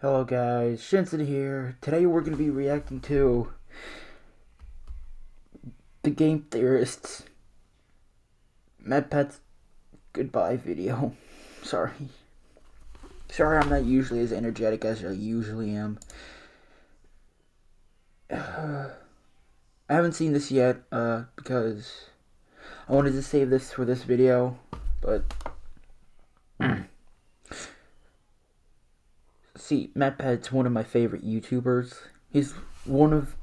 Hello guys, Shinsen here. Today we're going to be reacting to the Game Theorists MatPat's goodbye video. Sorry. Sorry I'm not usually as energetic as I usually am. I haven't seen this yet, uh, because I wanted to save this for this video, but see, MatPat's one of my favorite YouTubers. He's one of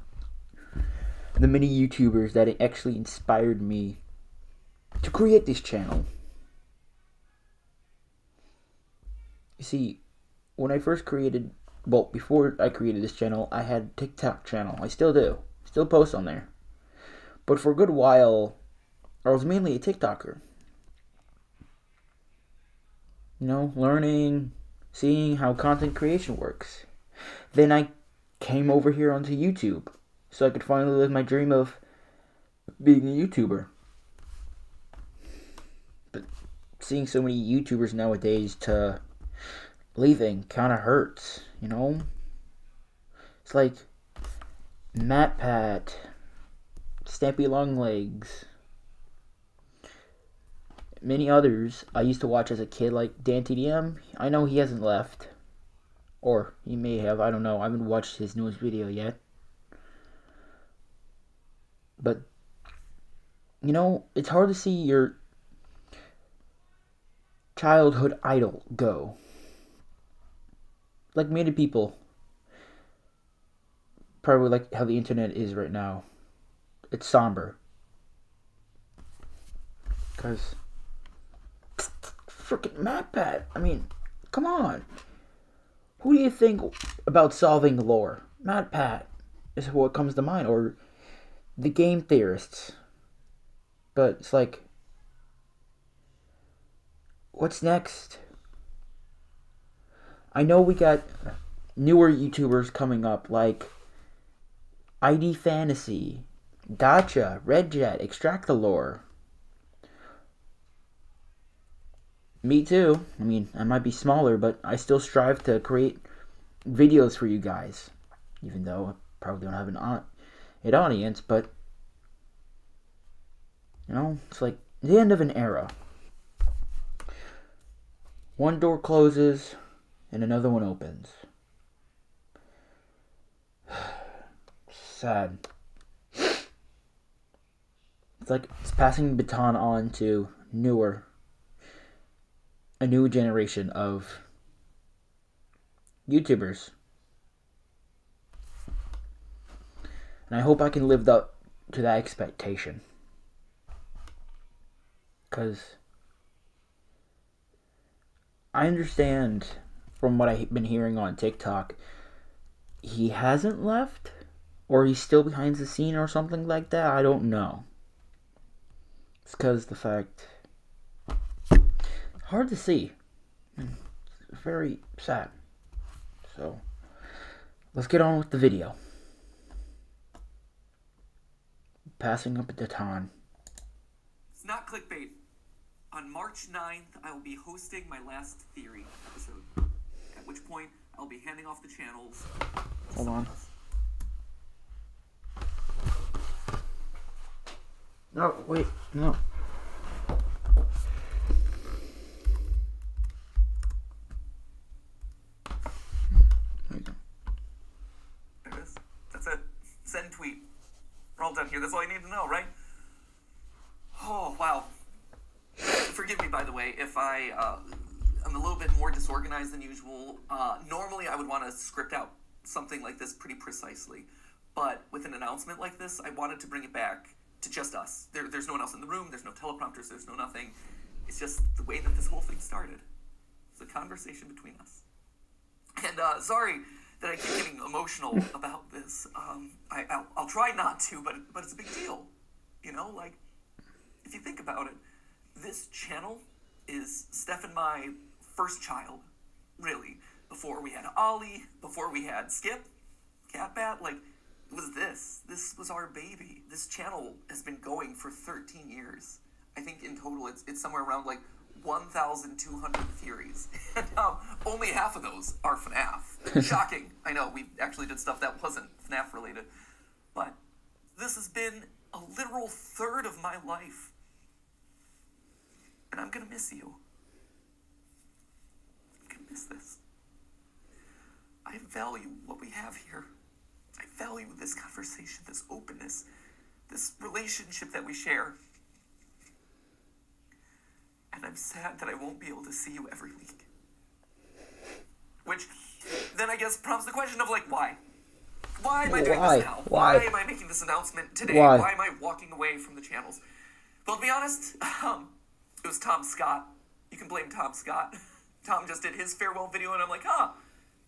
the many YouTubers that actually inspired me to create this channel. You see, when I first created, well, before I created this channel, I had a TikTok channel. I still do. Still post on there. But for a good while, I was mainly a TikToker. You know, learning, seeing how content creation works. Then I came over here onto YouTube so I could finally live my dream of being a YouTuber. But seeing so many YouTubers nowadays to leaving kind of hurts, you know? It's like MatPat, Stampy Longlegs, many others I used to watch as a kid, like DanTDM. I know he hasn't left. Or he may have, I don't know. I haven't watched his newest video yet. But, you know, it's hard to see your childhood idol go. Like many people, probably like how the internet is right now. It's somber. Because freaking MatPat. I mean, come on. Who do you think about solving lore? MatPat is what comes to mind, or the game theorists. But it's like, what's next? I know we got newer YouTubers coming up, like ID Fantasy, Gotcha, Redjet, Extract the Lore. Me too. I mean, I might be smaller, but I still strive to create videos for you guys. Even though I probably don't have an, an audience, but you know, it's like the end of an era. One door closes and another one opens. Sad. It's like it's passing the baton on to newer a new generation of YouTubers. And I hope I can live up to that expectation. Because I understand from what I've been hearing on TikTok, he hasn't left, or he's still behind the scene or something like that. I don't know. It's because the fact hard to see. It's very sad. So, let's get on with the video. Passing up a baton. It's not clickbait. On March 9th, I will be hosting my last theory episode. At which point, I'll be handing off the channels. Hold on. No, wait, no. All done here. That's all you need to know, right? Oh, wow. Forgive me, by the way, if I, uh, I'm a little bit more disorganized than usual. Uh, normally, I would want to script out something like this pretty precisely. But with an announcement like this, I wanted to bring it back to just us. There, there's no one else in the room. There's no teleprompters. There's no nothing. It's just the way that this whole thing started. It's a conversation between us. And uh, sorry that I keep getting emotional about this. Um, I, I'll, I'll try not to, but but it's a big deal. You know, like if you think about it, this channel is Steph and my first child, really. Before we had Ollie, before we had Skip, Catbat, like it was this. This was our baby. This channel has been going for 13 years. I think in total it's it's somewhere around like 1,200 theories, and um, only half of those are FNAF. Shocking. I know we actually did stuff that wasn't FNAF related, but this has been a literal third of my life, and I'm gonna miss you. I'm gonna miss this. I value what we have here. I value this conversation, this openness, this relationship that we share. And I'm sad that I won't be able to see you every week. Which then I guess prompts the question of like, why? Why am I doing Why? this now? Why? am I making this announcement today? Why? am I walking away from the channels? Well, to be honest, um, it was Tom Scott. You can blame Tom Scott. Tom just did his farewell video, and I'm like, huh,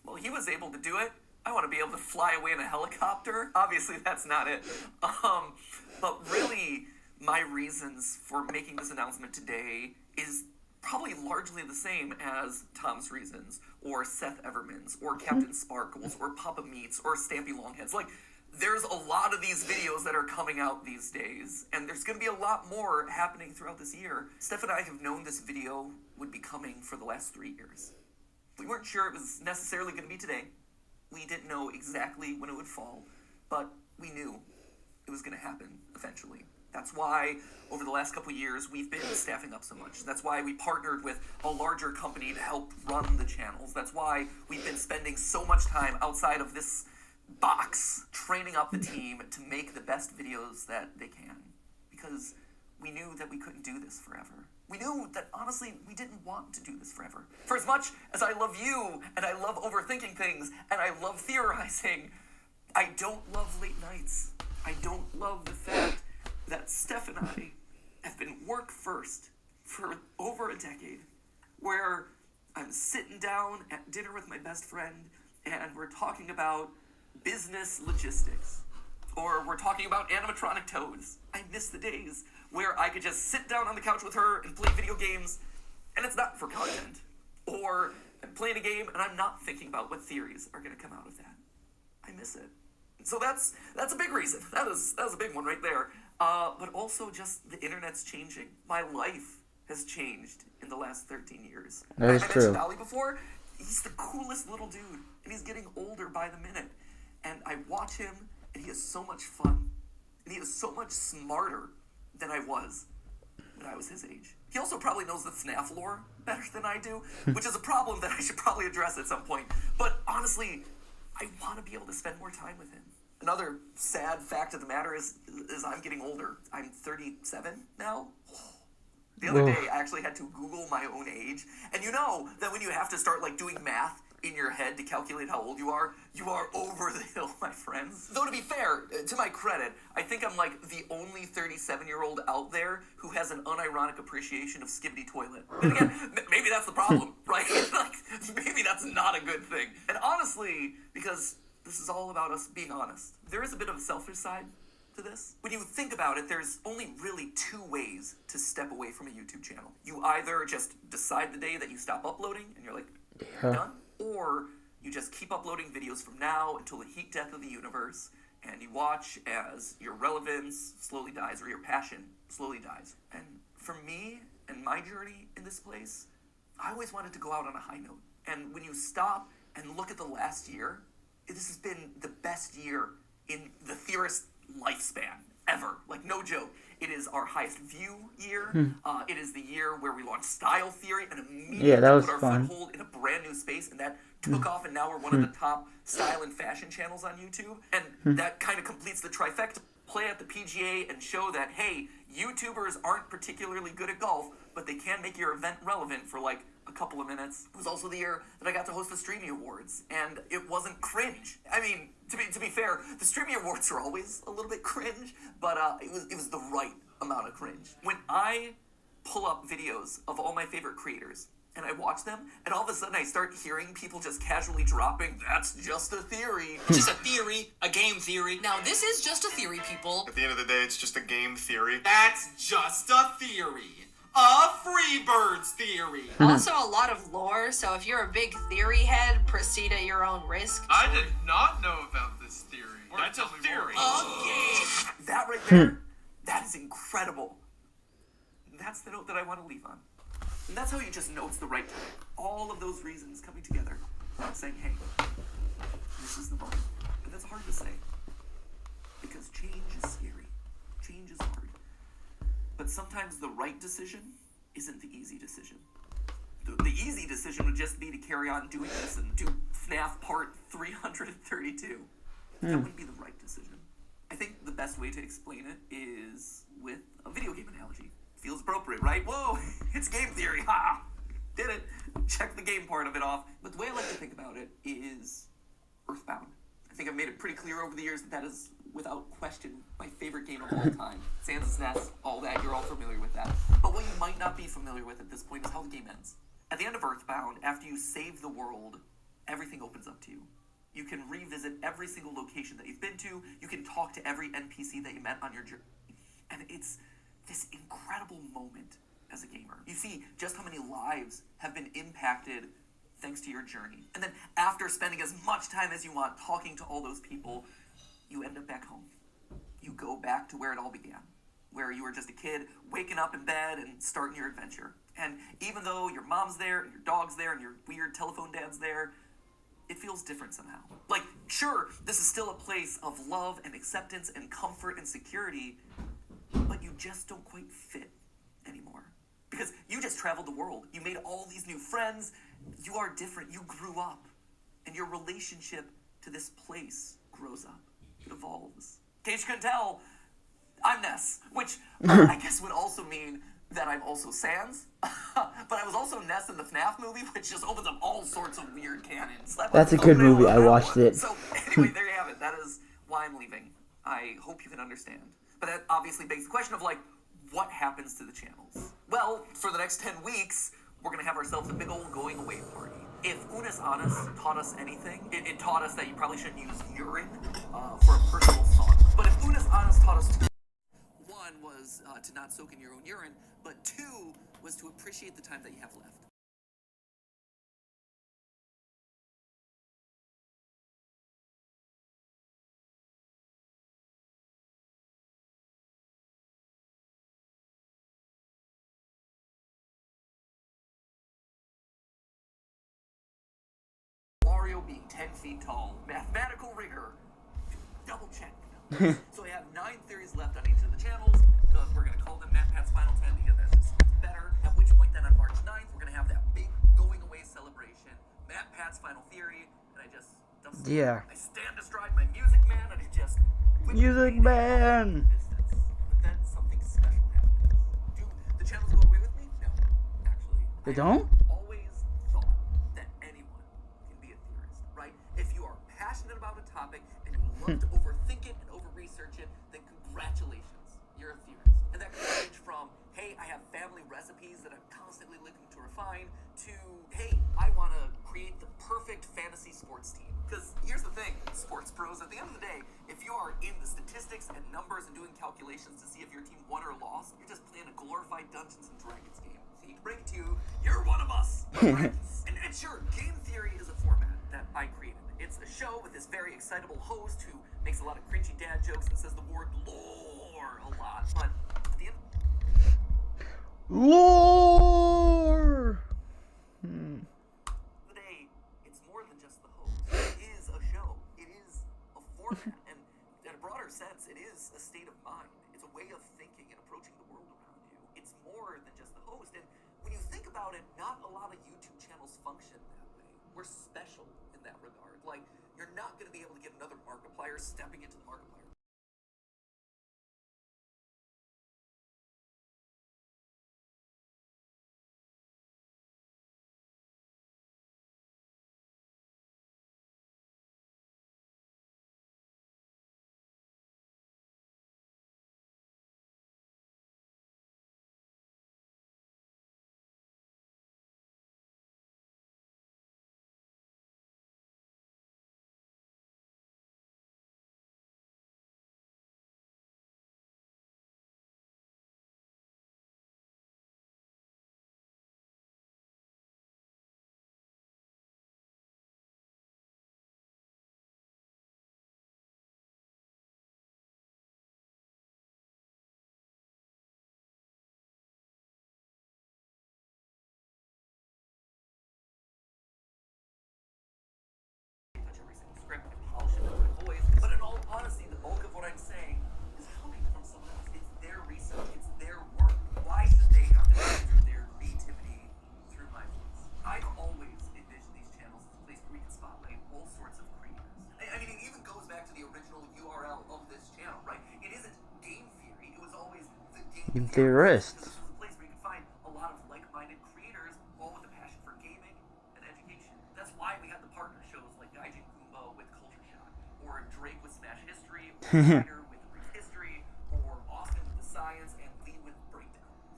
well, he was able to do it. I want to be able to fly away in a helicopter. Obviously, that's not it. Um, but really, my reasons for making this announcement today is probably largely the same as Tom's reasons, or Seth Everman's, or mm-hmm. Captain Sparklez, or Papa Meats, or Stampy Longheads. Like, there's a lot of these videos that are coming out these days, and there's going to be a lot more happening throughout this year. Steph and I have known this video would be coming for the last three years. We weren't sure it was necessarily going to be today. We didn't know exactly when it would fall, but we knew it was going to happen eventually. That's why over the last couple years we've been staffing up so much. That's why we partnered with a larger company to help run the channels. That's why we've been spending so much time outside of this box training up the mm-hmm. team to make the best videos that they can. Because we knew that we couldn't do this forever. We knew that honestly we didn't want to do this forever. For as much as I love you and I love overthinking things and I love theorizing, I don't love late nights. I don't love the fact that Steph and I have been work first for over a decade, where I'm sitting down at dinner with my best friend and we're talking about business logistics, or we're talking about animatronic toads. I miss the days where I could just sit down on the couch with her and play video games, and it's not for content. Or I'm playing a game and I'm not thinking about what theories are going to come out of that. I miss it. So that's that's a big reason. That is that was a big one right there. Uh, but also just the internet's changing. My life has changed in the last 13 years. That I, is I true. mentioned Ollie before. He's the coolest little dude, and he's getting older by the minute. And I watch him, and he has so much fun, and he is so much smarter than I was when I was his age. He also probably knows the FNAF lore better than I do, which is a problem that I should probably address at some point. But honestly, I want to be able to spend more time with him. Another sad fact of the matter is, is I'm getting older. I'm 37 now. The other day, I actually had to Google my own age, and you know that when you have to start like doing math in your head to calculate how old you are, you are over the hill, my friends. Though to be fair, uh, to my credit, I think I'm like the only 37 year old out there who has an unironic appreciation of Skibidi Toilet. And again, m- maybe that's the problem, right? like, maybe that's not a good thing. And honestly, because this is all about us being honest, there is a bit of a selfish side to this. When you think about it, there's only really two ways to step away from a YouTube channel. You either just decide the day that you stop uploading and you're like, Yeah. done, or you just keep uploading videos from now until the heat death of the universe, and you watch as your relevance slowly dies or your passion slowly dies. And for me and my journey in this place, I always wanted to go out on a high note. And when you stop and look at the last year, this has been the best year in the theorist lifespan ever. Like no joke. It is our highest view year. Hmm. Uh, it is the year where we launched Style Theory and immediately Yeah, that was put our fun. foothold in a brand new space, and that took hmm. off. And now we're one of hmm. the top style and fashion channels on YouTube. And that kind of completes the trifecta. Play at the PGA and show that hey, YouTubers aren't particularly good at golf, but they can make your event relevant for like a couple of minutes. It was also the year that I got to host the Streamy Awards, and it wasn't cringe. I mean, to be to be fair, the Streamy Awards are always a little bit cringe, but uh, it was it was the right amount of cringe. When I pull up videos of all my favorite creators and I watch them, and all of a sudden I start hearing people just casually dropping, "That's just a theory." just a theory, a game theory. Now, this is just a theory, people. At the end of the day, it's just a game theory. That's just a theory. A Freebirds theory. Also, a lot of lore, so if you're a big theory head, proceed at your own risk. I did not know about this theory. That's a theory. more. A game. That right hmm. there, that is incredible. That's the note that I want to leave on. And that's how you just know it's the right time. All of those reasons coming together, saying, hey, this is the moment. But that's hard to say. Because change is scary. Change is hard. But sometimes the right decision isn't the easy decision. The, the easy decision would just be to carry on doing this and do FNAF Part 332. That hmm. wouldn't be the right decision. I think the best way to explain it is with a video game analogy. Feels appropriate, right? Whoa, it's game theory. Ha! Did it. Check the game part of it off. But the way I like to think about it is Earthbound. I think I've made it pretty clear over the years that that is, without question, my favorite game of all time. Sans Ness, all that, you're all familiar with that. But what you might not be familiar with at this point is how the game ends. At the end of Earthbound, after you save the world, everything opens up to you. You can revisit every single location that you've been to. You can talk to every NPC that you met on your journey. And it's this incredible moment as a gamer. You see just how many lives have been impacted thanks to your journey. And then after spending as much time as you want talking to all those people, you end up back home. You go back to where it all began, where you were just a kid waking up in bed and starting your adventure. And even though your mom's there, and your dog's there, and your weird telephone dad's there, it feels different somehow. Like, sure, this is still a place of love and acceptance and comfort and security, but you just don't quite fit anymore. Because you just traveled the world. You made all these new friends. You are different. You grew up. And your relationship to this place grows up. It evolves. In case you couldn't tell, I'm Ness, which uh, I guess would also mean that I'm also Sans. but I was also Ness in the FNAF movie, which just opens up all sorts of weird canons. That That's a good movie. I watched one. it. So anyway, there you have it. That is why I'm leaving. I hope you can understand. But that obviously begs the question of like, what happens to the channels? Well, for the next 10 weeks, we're gonna have ourselves a big old going away party. If Unus Annus taught us anything, it, it taught us that you probably shouldn't use urine uh, for a personal thought. But if Unus Annus taught us to one was uh, to not soak in your own urine, but two was to appreciate the time that you have left. Mario being 10 feet tall, mathematical rigor. Double check. so we have nine theories left on each of the channels. Uh, we're going to call them MatPat's Final 10 because that just better. At which point, then on March 9th, we're going to have that big going away celebration. MatPat's Final Theory. And I just. Yeah. I stand astride my music man and I just. Music man. of the distance. But then something special happens. Do the channels go away with me? No. Actually. They I don't? always thought that anyone can be a theorist, right? If you are passionate about a topic and you love Hmm. to overthink it and over research it, then congratulations, you're a theorist. And that can range from, hey, I have family recipes that I'm constantly looking to refine, to, hey, I want to create the perfect fantasy sports team. Because here's the thing, sports pros, at the end of the day, if you are in the statistics and numbers and doing calculations to see if your team won or lost, you're just playing a glorified Dungeons and Dragons game. So you break it to you, you're one of us. And, and sure, game theory is a format that I created. It's a show with this very excitable host who makes a lot of cringy dad jokes and says the word lore a lot. But at the end Lore. the it's more than just the host. It is a show. It is a format. and in a broader sense, it is a state of mind. It's a way of thinking and approaching the world around you. It's more than just the host. And when you think about it, not a lot of YouTube channels function that. We're special in that regard. Like, you're not going to be able to get another Markiplier stepping into the Markiplier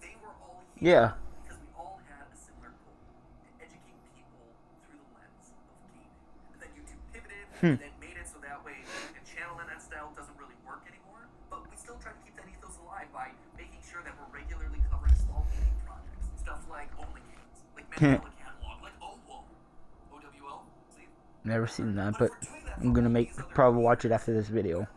They were all here Yeah. because we all had a similar goal to educate people through the lens of gaming. And then YouTube pivoted hmm. and then made it so that way and channeling that style doesn't really work anymore. But we still try to keep Games, like Mandela Catalog, like OWO. OWO? See? Never seen that, but I'm gonna make probably watch it after this video.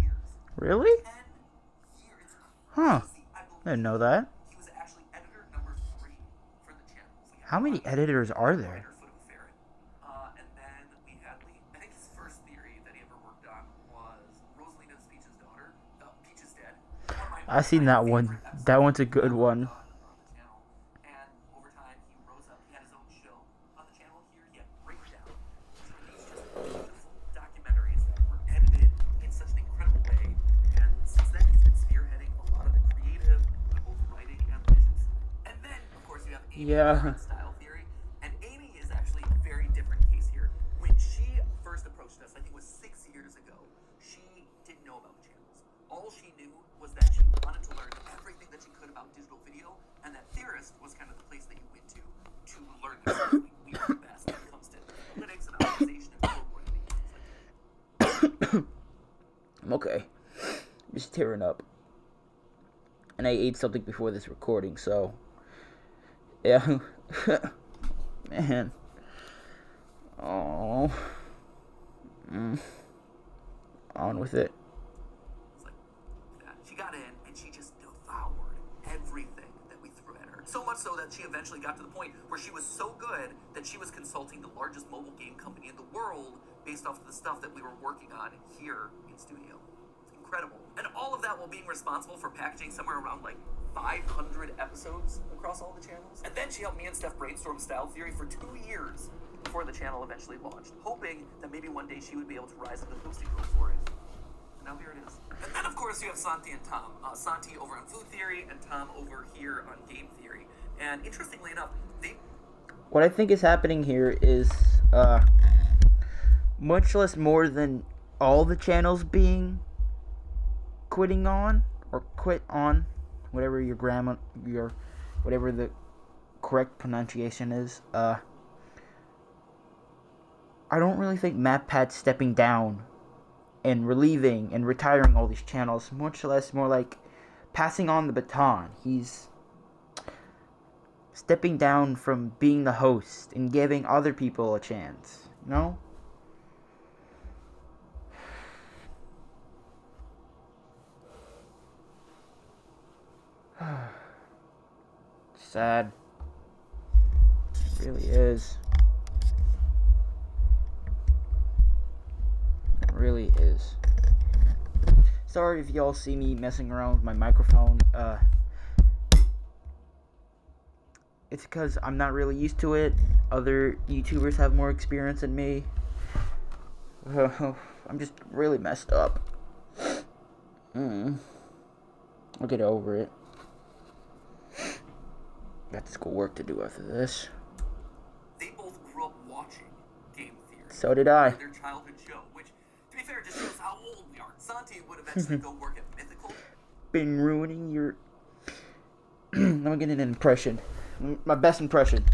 Years. Really? 10 years. Huh. I Didn't know that. he was actually editor number three for the channel. So we had How many editors are there? writer, Foot of a Ferret. Uh, and then we had Lee. I think his first theory that he ever worked on about digital video, and that Theorist was kind of the place that you went to to learn we, we are the best when it comes to analytics and optimization and. I'm okay. Just tearing up. And I ate something before this recording, so. Yeah. Man. Oh. Mm. On with it. It's like that. She got in and she just devoured everything that we threw at her. So much so that she eventually got to the point where she was so good that she was consulting the largest mobile game company in the world based off of the stuff that we were working on here in studio. It's incredible. And all of that while being responsible for packaging somewhere around like 500 episodes across all the channels. And then she helped me and Steph brainstorm Style Theory for two years before the channel eventually launched, hoping that maybe one day she would be able to rise up the hosting role for it. And now here it is. And then, of course, you have Santi and Tom. Uh, Santi over on Food Theory, and Tom over here on Game Theory. And interestingly enough, What I think is happening here is, uh, much less more than all the channels being quitting on or quit on, whatever your grammar, your, whatever the correct pronunciation is. Uh, I don't really think MatPat's stepping down and relieving and retiring all these channels. Much less, more like passing on the baton. He's stepping down from being the host and giving other people a chance. No? Sad. It really is. It really is. Sorry if y'all see me messing around with my microphone. Uh, it's because I'm not really used to it. Other YouTubers have more experience than me. I'm just really messed up. Mm. I'll get over it. Got schoolwork to do after this. They both grew up watching Game Theory. So did I. Their childhood show, which, to be fair, just shows how old we are. Santi would eventually go work at Mythical. Been ruining your. I'm gonna an impression. My best impression.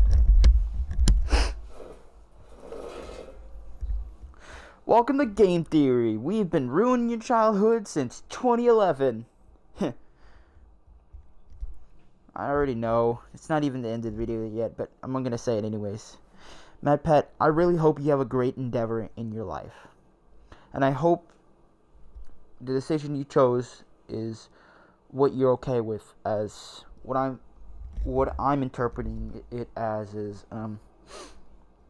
Welcome to Game Theory. We've been ruining your childhood since 2011. I already know. It's not even the end of the video yet, but I'm gonna say it anyways. MatPat, I really hope you have a great endeavor in your life. And I hope the decision you chose is what you're okay with as what I'm what I'm interpreting it as is um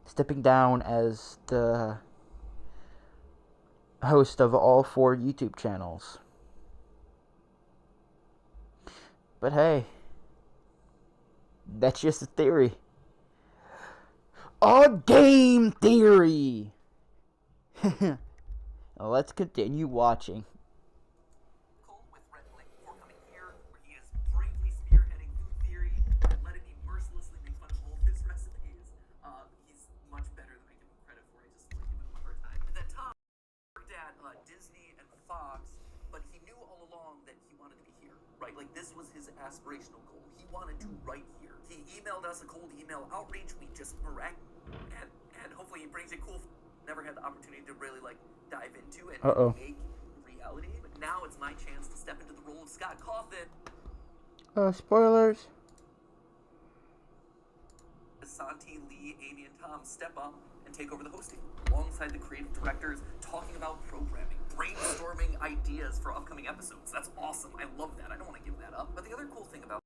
stepping down as the host of all four YouTube channels. But hey, that's just a theory. A game theory. let's continue watching. Fox, but he knew all along that he wanted to be here, right? Like this was his aspirational goal. He wanted to write here. He emailed us a cold email outreach. We just mirac and and hopefully he brings it cool. Never had the opportunity to really like dive into and Uh-oh. make reality. But now it's my chance to step into the role of Scott Cawthon. Uh, spoilers. Santi, Lee, Amy, and Tom step up and take over the hosting alongside the creative directors, talking about programming, brainstorming ideas for upcoming episodes. That's awesome. I love that. I don't want to give that up. But the other cool thing about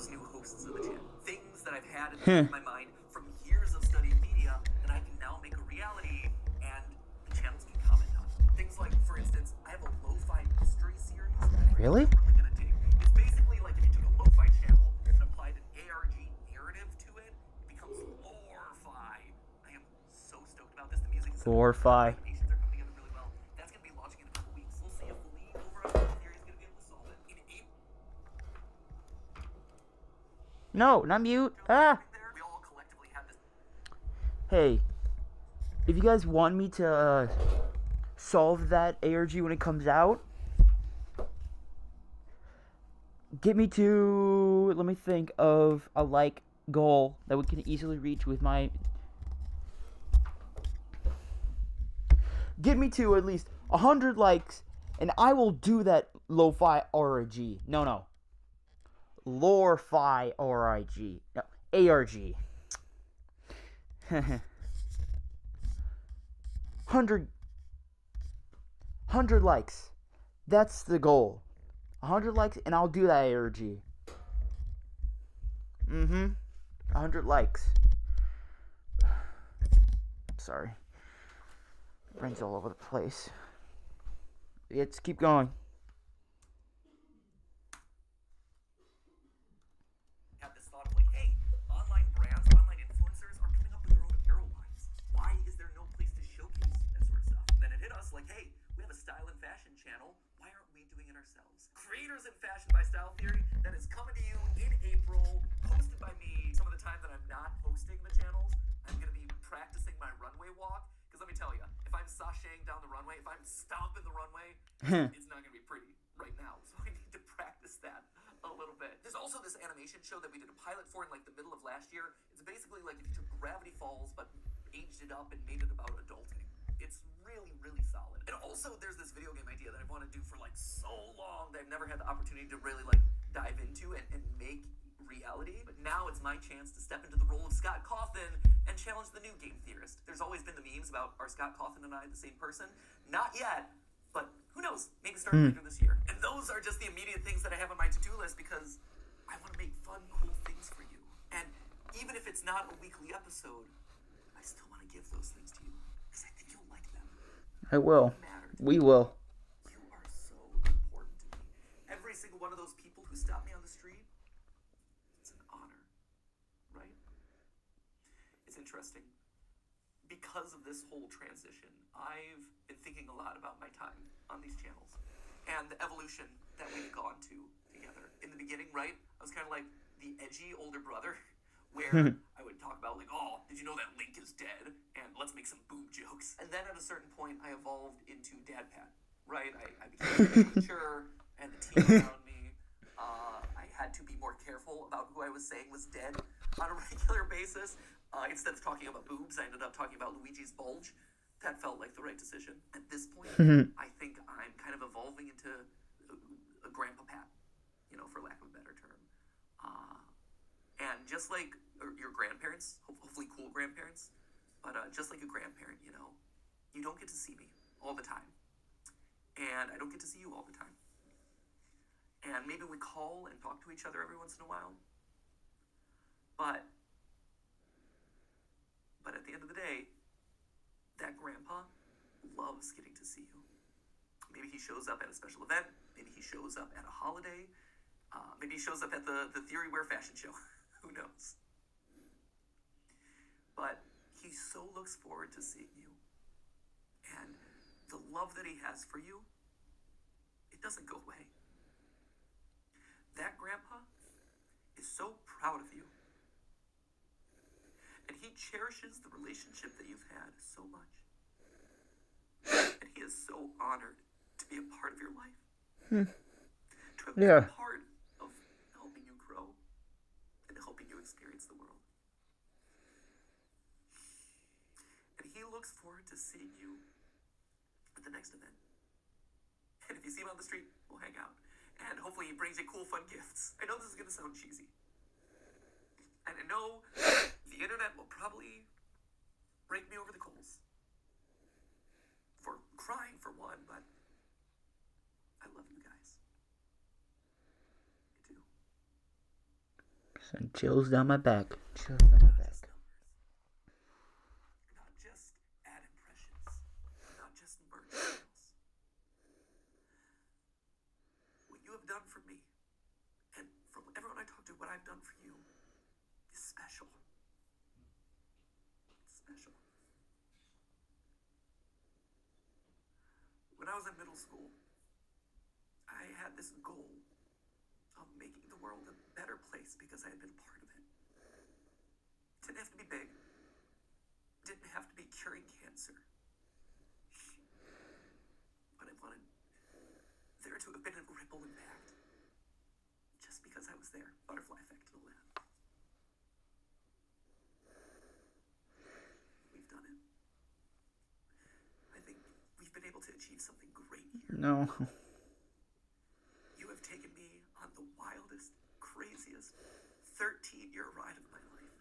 those new hosts of the channel. Things that I've had in my mind from years of studying media that I can now make a reality and the channels can comment on. Things like, for instance, I have a lo-fi mystery series. that I think Really? you're really gonna dig. It's basically like if you took a lo-fi channel and applied an ARG narrative to it, it becomes lore-fi. I am so stoked about this. The music is Lore-fi. animations are coming together really well. That's gonna be launching in a couple weeks. We'll see if Lee over on Theory is gonna be able to solve it. In April, No, not mute. Ah. Hey, if you guys want me to uh, solve that ARG when it comes out, get me to let me think of a like goal that we can easily reach with my. Get me to at least hundred likes, and I will do that lo-fi RG. No, no. Lore-fi RIG. No, ARG. hundred hundred likes. That's the goal. hundred likes, and I'll do that ARG. Mm-hmm. hundred likes. Sorry. Brain's all over the place. Let's keep going. have this thought of like, hey, online brands, online influencers are coming up with their own apparel lines. Why is there no place to showcase that sort of stuff? And then it hit us like, hey, we have a style and fashion channel. Why aren't we doing it ourselves? Fashion by Style Theory that is coming to you in April, hosted by me. Some of the time that I'm not hosting the channels, I'm gonna be practicing my runway walk. Because let me tell you, if I'm sashaying down the runway, if I'm stomping the runway, hmm. it's not gonna be pretty right now. So I need to practice that a little bit. There's also this animation show that we did a pilot for in like the middle of last year. It's basically like if you took Gravity Falls but aged it up and made it about adulting. It's really, really solid. And also, there's this video game idea that I've wanted to do for like so long that I've never had the opportunity to really like dive into and, and make reality. But now it's my chance to step into the role of Scott Cawthon and challenge the new game theorist. There's always been the memes about are Scott Cawthon and I the same person? Not yet, but who knows? Maybe start hmm. later this year. And those are just the immediate things that I have on my to-do list because I want to make fun, cool things for you. And even if it's not a weekly episode, I still want to give those things to you because I think you'll like them. I will. We will. You are so important to me. Every single one of those people who stop me on the street, it's an honor, right? It's interesting. Because of this whole transition, I've been thinking a lot about my time on these channels and the evolution that we've gone to together. In the beginning, right, I was kind of like the edgy older brother. Where I would talk about like, oh, did you know that Link is dead? And let's make some boob jokes. And then at a certain point, I evolved into Dad Pat, right? I, I became very mature, and the team around me, uh, I had to be more careful about who I was saying was dead on a regular basis. Uh, instead of talking about boobs, I ended up talking about Luigi's bulge. That felt like the right decision. At this point, I think I'm kind of evolving into a, a grandpa Pat, you know, for lack of a better term. Just like your grandparents, hopefully cool grandparents, but uh, just like a grandparent, you know, you don't get to see me all the time. And I don't get to see you all the time. And maybe we call and talk to each other every once in a while. But, but at the end of the day, that grandpa loves getting to see you. Maybe he shows up at a special event. Maybe he shows up at a holiday. Uh, maybe he shows up at the, the Theory Wear fashion show. Who knows? But he so looks forward to seeing you. And the love that he has for you, it doesn't go away. That grandpa is so proud of you. And he cherishes the relationship that you've had so much. And he is so honored to be a part of your life. Hmm. To have been Yeah. a part of helping you grow and helping you experience the world. And he looks forward to seeing you at the next event. And if you see him on the street, we'll hang out. And hopefully he brings you cool, fun gifts. I know this is going to sound cheesy. And I know the internet will probably break me over the coals for crying for one, but I love you guys. I do. Send chills down my back. Chills down my back. Not just ad impressions. Not just merch. What you have done for me, and from everyone I talk to, what I've done for you, is special. It's special. When I was in middle school, I had this goal of making the world a better place because I had been a part of it. Didn't have to be big. Didn't have to be curing cancer. But I wanted there to have been a ripple impact. Just because I was there. Butterfly effect and all that. We've done it. I think we've been able to achieve something great here. No. You have taken me on the wildest, craziest 13 year ride of my life.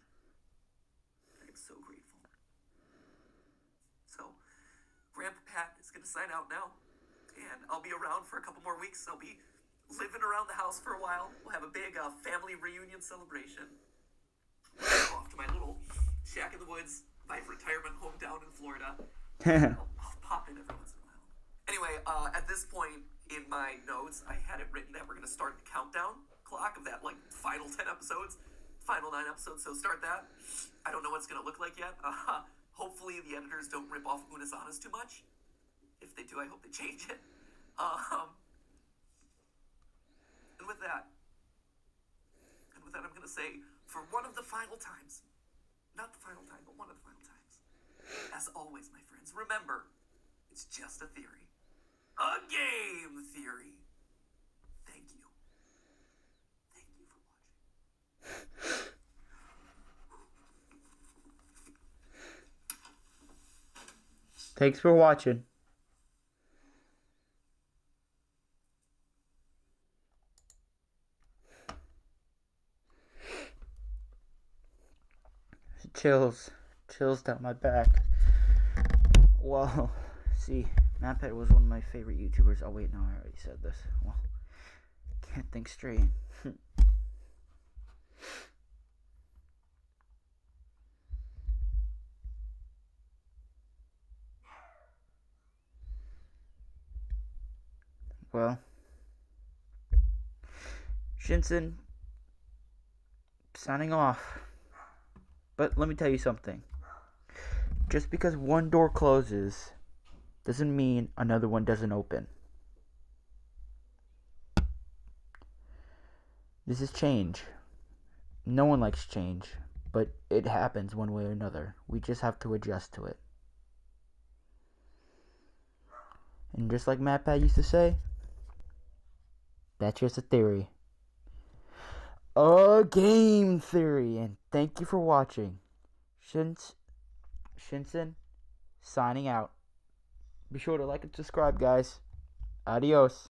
I am so grateful. So, Grandpa Pat is going to sign out now, and I'll be around for a couple more weeks. I'll be living around the house for a while. We'll have a big uh, family reunion celebration. Go off to my little shack in the woods, my retirement home down in Florida. I'll, I'll pop in every once in a while. Anyway, uh, at this point in my notes, I had it written that we're going to start the countdown clock of that like final ten episodes, final nine episodes. So start that. I don't know what it's going to look like yet. Uh, hopefully, the editors don't rip off Unus Annus too much. If they do, I hope they change it. Um, and with that, and with that, I'm going to say for one of the final times, not the final time, but one of the final times. As always, my friends, remember, it's just a theory. A game theory. Thank you. Thank you for watching. Thanks for watching. Chills. Chills down my back. Well, see, MatPat was one of my favorite YouTubers. Oh, wait, no, I already said this. Well, can't think straight. well, Shínsín signing off. But let me tell you something. Just because one door closes doesn't mean another one doesn't open. This is change. No one likes change, but it happens one way or another. We just have to adjust to it. And just like MatPat used to say, that's just a theory. A game theory. And thank you for watching. Shins Shínsín signing out. Be sure to like and subscribe, guys. Adios.